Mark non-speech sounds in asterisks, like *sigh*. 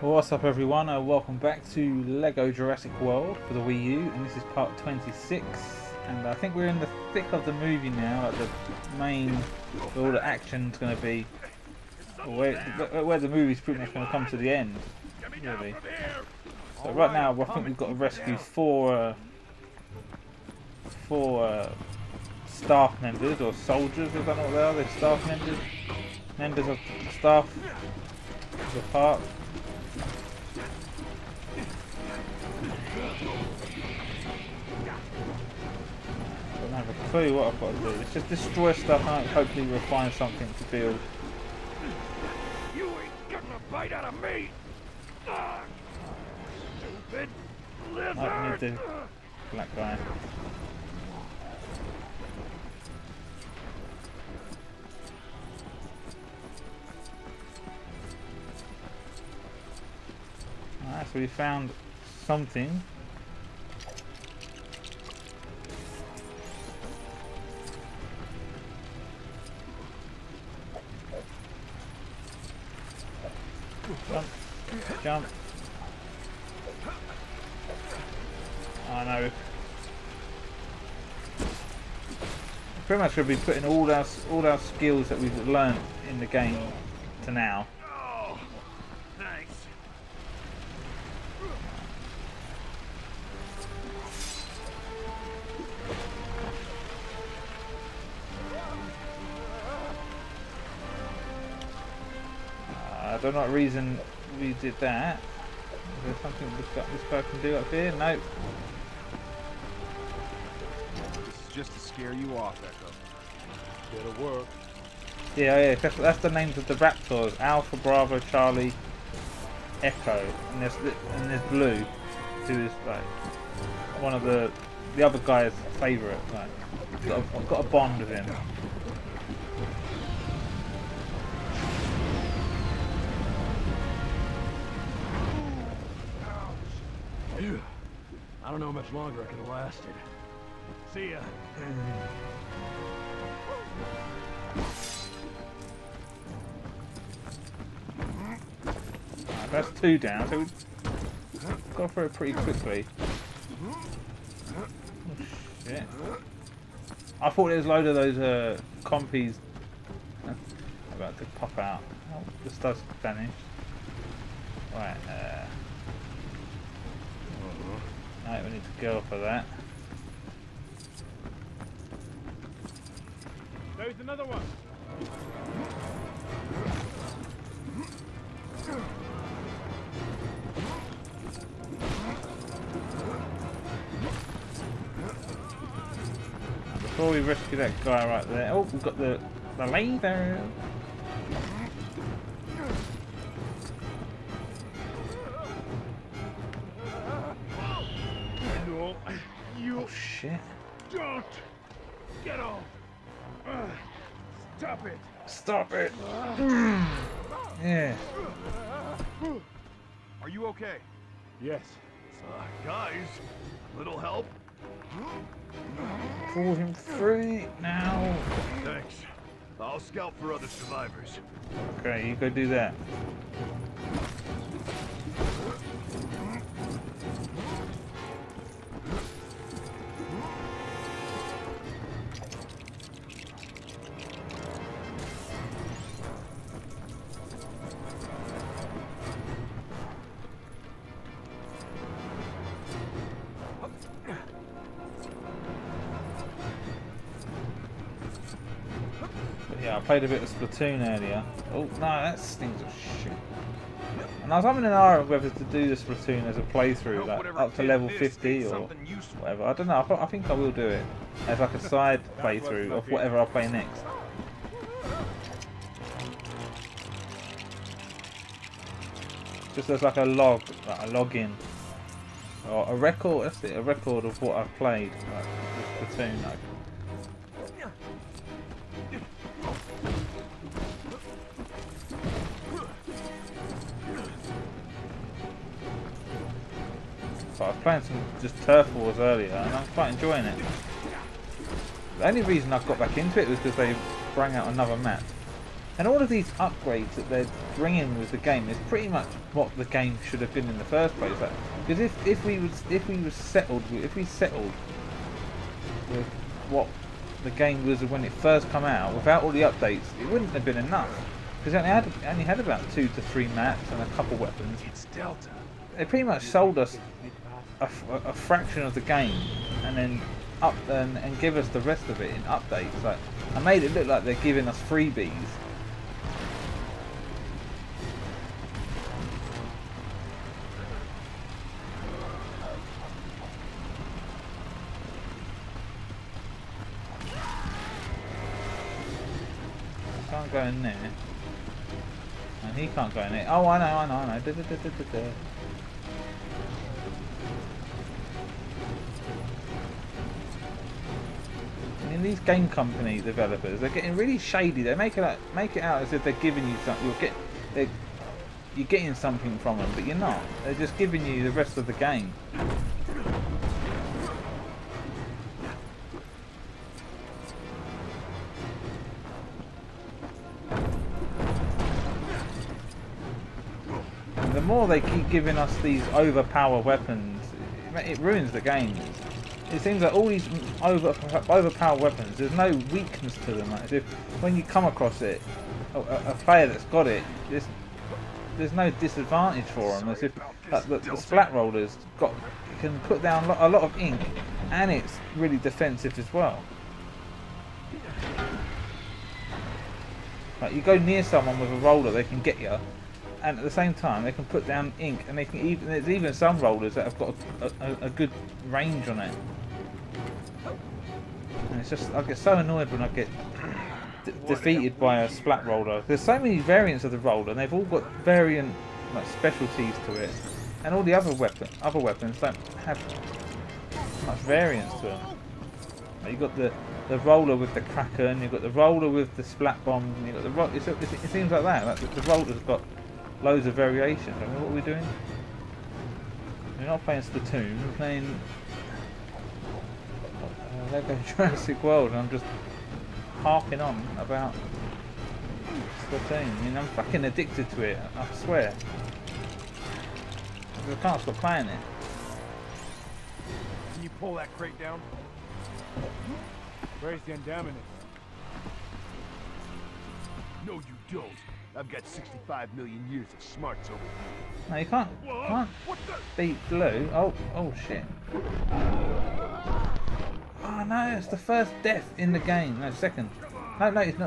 What's up everyone, uh, welcome back to LEGO Jurassic World for the Wii U and this is part 26 and I think we're in the thick of the movie now, like the main, where all the action's going to be, where, where the movie's pretty much going to come to the end, really. So right now I think we've got to rescue four, uh, four uh, staff members or soldiers, I don't know what they are, they're staff members, members of staff of the park. A clue what I've got to do. Let's just destroy stuff and hopefully we'll find something to build. You ain't getting a bite out of me! Ah, stupid lizard! need the black guy. Alright, so we found something. Jump. Jump. Ah, I know. Pretty much to be putting all our all our skills that we've learned in the game to now. I don't know what reason we did that. Is there something this guy, this guy can do up here? Nope. This is just to scare you off, Echo. Better work. Yeah, yeah, that's, that's the names of the Raptors. Alpha, Bravo, Charlie, Echo, and there's and there's Blue, who is like one of the the other guy's favourite. Like, I've got, a, I've got a bond with him. Don't know how much longer I could have lasted. See ya. Alright, that's two down, so we go through it pretty quickly. Oh, shit. I thought there was a load of those uh, compies about to pop out. Oh, this does vanish. Right, uh... Right, we need to go for that. There's another one. Before we rescue that guy right there. Oh, we've got the, the lever. No, you Oh, shit. don't get off. Ugh, Stop it. Stop it. *sighs* Yeah. Are you okay? Yes. Uh, guys, little help? Pull him free now. Thanks. I'll scout for other survivors. Okay, you go do that. Yeah, I played a bit of Splatoon earlier. Oh, no, that stings of shit. And I was having an hour whether to do the Splatoon as a playthrough, like up to level 50 or whatever. I don't know, I, I think I will do it as like a *laughs* side playthrough of whatever I play next. Just as like a log, like a login. Or a record, that's it, a record of what I've played. Like, Splatoon, like. So I was playing some just Turf Wars earlier, and I'm quite enjoying it. The only reason I got back into it was because they bring out another map. And all of these upgrades that they're bringing with the game is pretty much what the game should have been in the first place. Because if, if we was if we was settled with, if we settled with what the game was when it first come out without all the updates, it wouldn't have been enough. Because it only had it only had about two to three maps and a couple weapons. It's Delta. They pretty much sold us a, a fraction of the game and then up and, and give us the rest of it in updates. Like I made it look like they're giving us freebies. Can't go in there. And he can't go in there. Oh, I know, I know, I know. Da, da, da, I mean, these game company developers, they're getting really shady. They make it out, make it out as if they're giving you something. You're get, you're getting something from them, but you're not. They're just giving you the rest of the game. And the more they keep giving us these overpower weapons, it ruins the game. It seems like all these over overpower weapons, there's no weakness to them. Like if when you come across it, a, a player that's got it, there's, there's no disadvantage for them. As if like, the, the splat rollers got can put down a lot, a lot of ink, and it's really defensive as well. Like you go near someone with a roller, they can get you, and at the same time they can put down ink, and they can even there's even some rollers that have got a, a, a good range on it. And it's just I get so annoyed when I get defeated by a splat roller. There's so many variants of the roller, and they've all got variant like specialties to it, and all the other weapon other weapons don't have much variance to them. Like, You've got the the roller with the kraken, you've got the roller with the splat bombs, and you've got the ro- it's, it's, it seems like that. Like the, the roller's got loads of variations. I mean, what are we doing? We're not playing Splatoon. We're playing uh, Lego *laughs* Jurassic World, and I'm just harping on about Splatoon. I mean, I'm fucking addicted to it. I swear. I can't stop playing it. Can you pull that crate down? Where's the Indominus? No, you don't. I've got 65 million years of smarts over here. No, you can't. Can't beat blue. Oh, oh shit. Oh no, it's the first death in the game. No, second. No, no, it's not.